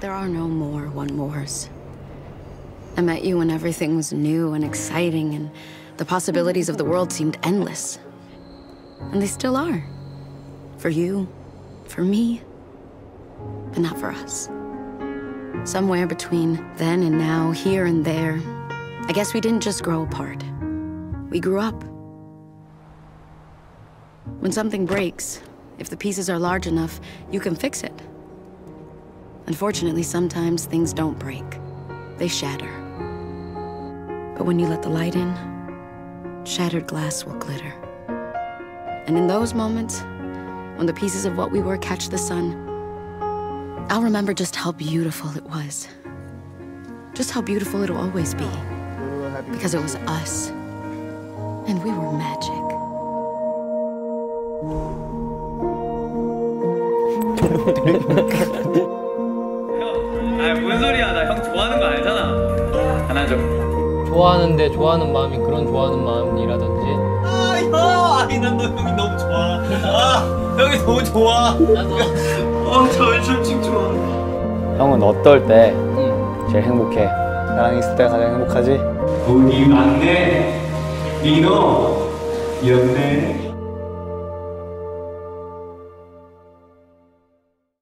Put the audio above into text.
There are no more one mores. I met you when everything was new and exciting, and the possibilities of the world seemed endless. And they still are. For you, for me, but not for us. Somewhere between then and now, here and there, I guess we didn't just grow apart. We grew up. When something breaks, if the pieces are large enough, you can fix it. Unfortunately, sometimes things don't break. They shatter. But when you let the light in, shattered glass will glitter. And in those moments, when the pieces of what we were catch the sun, I'll remember just how beautiful it was. Just how beautiful it'll always be. Because it was us. And we were magic. 아, 뭔 소리야. 나 형 좋아하는 거 알잖아. 하나 좀. 좋아하는데 좋아하는 마음이 그런 좋아하는 마음이라든지 아, 형! 아니, 난너 형이 너무 좋아. 아, 형이 너무 좋아. 나도. 어, 저 솔직히 좋아. 형은 어떨 때 응. 제일 행복해? 나랑 있을 때 가장 행복하지? 우리 막내 민호 연애